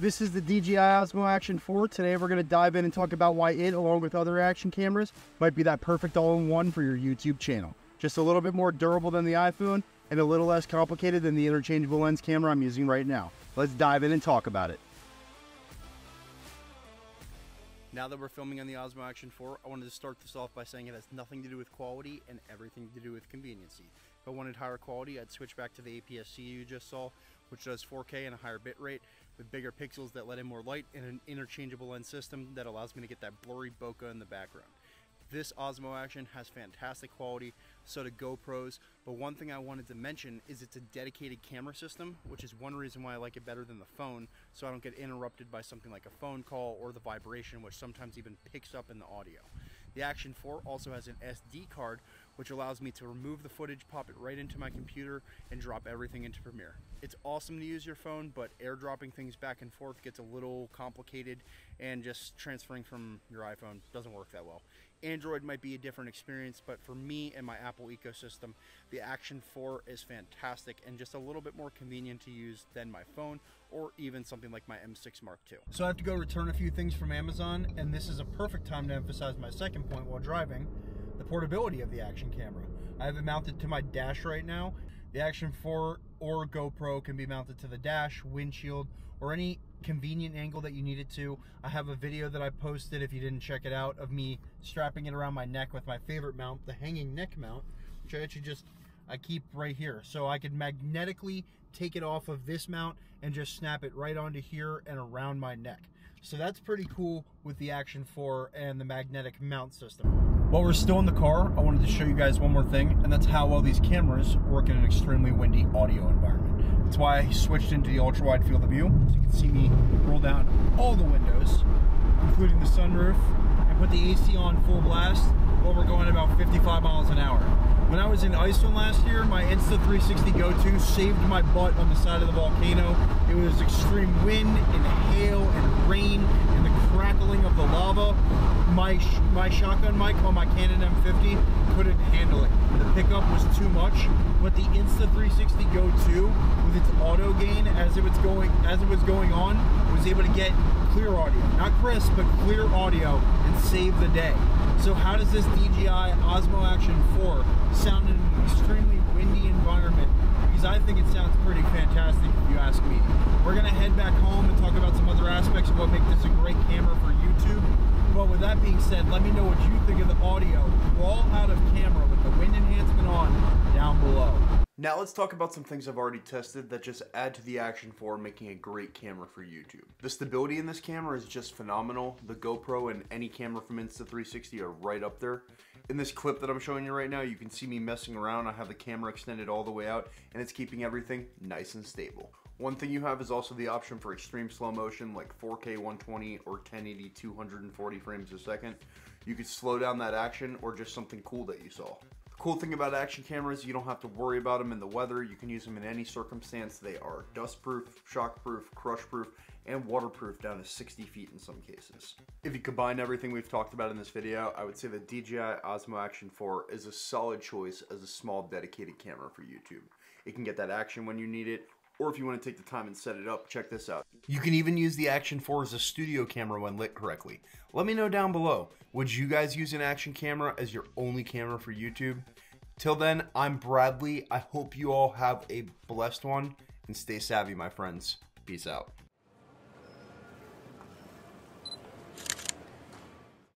This is the DJI Osmo Action 4. Today we're going to dive in and talk about why it, along with other action cameras, might be that perfect all-in-one for your YouTube channel. Just a little bit more durable than the iPhone and a little less complicated than the interchangeable lens camera I'm using right now. Let's dive in and talk about it. Now that we're filming on the Osmo Action 4, I wanted to start this off by saying it has nothing to do with quality and everything to do with conveniency. If I wanted higher quality, I'd switch back to the APS-C you just saw, which does 4K and a higher bit rate with bigger pixels that let in more light and an interchangeable lens system that allows me to get that blurry bokeh in the background. This Osmo Action has fantastic quality, so do GoPros, but one thing I wanted to mention is it's a dedicated camera system, which is one reason why I like it better than the phone, so I don't get interrupted by something like a phone call or the vibration, which sometimes even picks up in the audio. The Action 4 also has an SD card, which allows me to remove the footage, pop it right into my computer, and drop everything into Premiere. It's awesome to use your phone, but airdropping things back and forth gets a little complicated, and just transferring from your iPhone doesn't work that well. Android might be a different experience, but for me and my Apple ecosystem, the Action 4 is fantastic and just a little bit more convenient to use than my phone or even something like my M6 Mark II. So I have to go return a few things from Amazon, and this is a perfect time to emphasize my second point while driving, the portability of the Action camera. I have it mounted to my dash right now. The Action 4 or GoPro can be mounted to the dash, windshield, or any convenient angle that you need it to. I have a video that I posted, if you didn't check it out, of me strapping it around my neck with my favorite mount, the hanging neck mount, which I actually just, I keep right here. So I could magnetically take it off of this mount and just snap it right onto here and around my neck. So that's pretty cool with the Action 4 and the magnetic mount system. While we're still in the car, I wanted to show you guys one more thing, and that's how well these cameras work in an extremely windy audio environment. That's why I switched into the ultra wide field of view. So you can see me roll down all the windows, including the sunroof, and put the AC on full blast while we're going about 55 miles an hour. When I was in Iceland last year, my Insta360 Go2 saved my butt on the side of the volcano. It was extreme wind and hail and rain and the crackling of the My, my shotgun mic on my Canon M50 couldn't handle it. The pickup was too much, but the Insta360 Go2 with its auto gain as it was going as it was going on was able to get clear audio, not crisp, but clear audio and save the day. So how does this DJI Osmo Action 4 sound in an extremely windy environment? Because I think it sounds pretty fantastic if you ask me. We're gonna head back home and talk about some other aspects of what make this a great camera for YouTube. But with that being said, let me know what you think of the audio raw out of camera with the wind enhancement on down below. Now let's talk about some things I've already tested that just add to the Action 4 making a great camera for YouTube. The stability in this camera is just phenomenal. The GoPro and any camera from Insta360 are right up there. In this clip that I'm showing you right now, you can see me messing around. I have the camera extended all the way out and it's keeping everything nice and stable. One thing you have is also the option for extreme slow motion like 4K 120 or 1080 240 frames a second. You could slow down that action or just something cool that you saw. Cool thing about action cameras, you don't have to worry about them in the weather. You can use them in any circumstance. They are dustproof, shockproof, crushproof, and waterproof down to 60 feet in some cases. If you combine everything we've talked about in this video, I would say the DJI Osmo Action 4 is a solid choice as a small dedicated camera for YouTube. It can get that action when you need it, or if you want to take the time and set it up, check this out. You can even use the Action 4 as a studio camera when lit correctly. Let me know down below, would you guys use an action camera as your only camera for YouTube? Till then, I'm Bradley. I hope you all have a blessed one and stay savvy, my friends. Peace out.